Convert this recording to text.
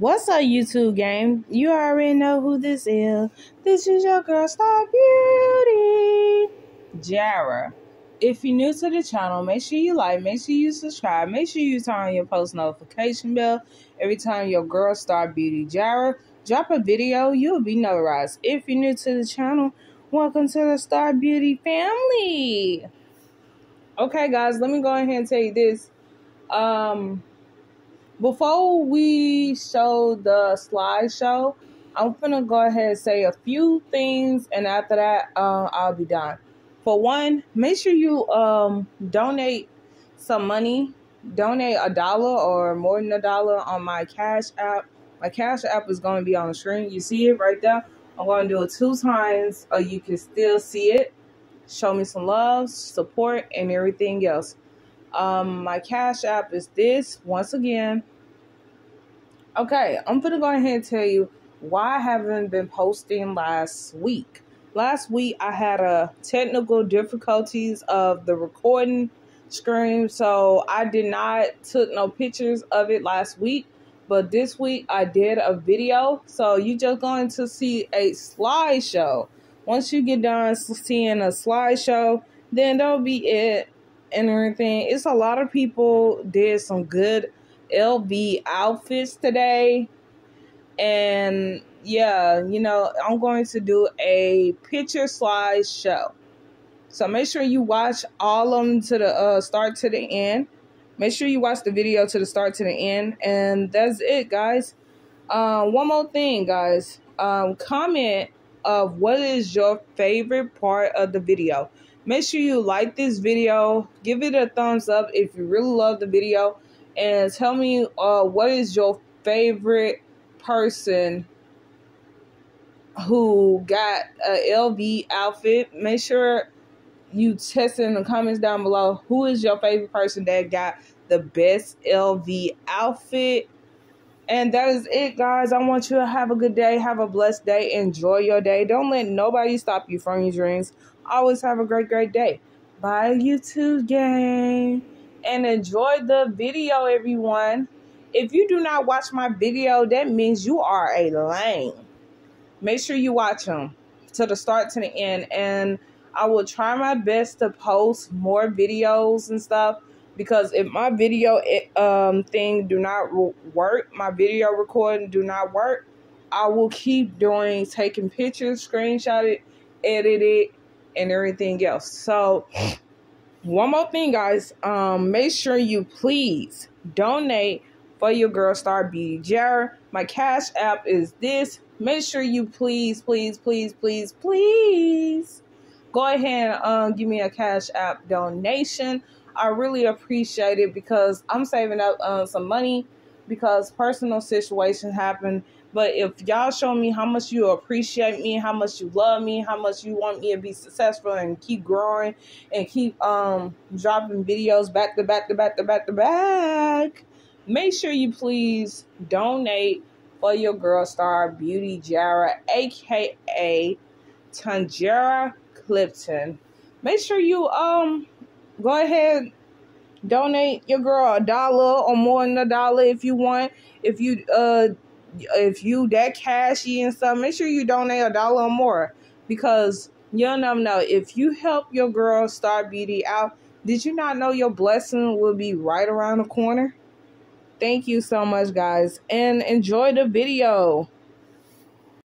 What's up, YouTube game? You already know who this is. This is your girl, Star Beauty, Gera. If you're new to the channel, make sure you like, make sure you subscribe, make sure you turn on your post notification bell every time your girl, Star Beauty, Gera, drop a video. You'll be notified. If you're new to the channel, welcome to the Star Beauty family. Okay, guys, let me go ahead and tell you this. Um, before we show the slideshow, I'm gonna go ahead and say a few things, and after that, uh, I'll be done. For one, make sure you um, donate some money. Donate a dollar or more than a dollar on my Cash App. My Cash App is going to be on the screen. You see it right there. I'm going to do it two times, or you can still see it. Show me some love, support, and everything else. Um, my Cash App is this once again. Okay, I'm gonna go ahead and tell you why I haven't been posting last week. Last week I had a technical difficulties of the recording screen, so I did not took no pictures of it last week. But this week I did a video, so you're just going to see a slideshow. Once you get done seeing a slideshow, then that'll be it and everything. It's a lot of people did some good LV outfits today. And yeah, you know, I'm going to do a picture slide show. So make sure you watch all of them to the uh, start to the end. Make sure you watch the video to the start to the end. And that's it, guys. Uh, one more thing, guys. Um, comment of what is your favorite part of the video. Make sure you like this video. Give it a thumbs up if you really love the video and tell me uh, what is your favorite person who got a LV outfit. Make sure you test in the comments down below who is your favorite person that got the best LV outfit. And that is it, guys. I want you to have a good day. Have a blessed day. Enjoy your day. Don't let nobody stop you from your dreams. Always have a great, great day. Bye, YouTube gang and enjoy the video, everyone. If you do not watch my video, that means you are a lame. Make sure you watch them to the start to the end. And I will try my best to post more videos and stuff because if my video um thing do not work, my video recording do not work, I will keep doing taking pictures, screenshot it, edit it, and everything else. So one more thing, guys. Um, make sure you please donate for your girl Star Beauty Jar. My cash app is this. Make sure you please, please, please, please, please go ahead and uh, give me a cash app donation. I really appreciate it because I'm saving up uh, some money because personal situation happened but if y'all show me how much you appreciate me, how much you love me, how much you want me to be successful and keep growing and keep um dropping videos back to back to back to back to back, make sure you please donate for your girl star Beauty Gera, aka Tanjera Clifton. Make sure you um go ahead donate your girl a dollar or more than a dollar if you want. If you uh if you that cashy and stuff, make sure you donate a dollar or more because you'll never know. If you help your girl Star Beauty out, did you not know your blessing will be right around the corner? Thank you so much, guys, and enjoy the video.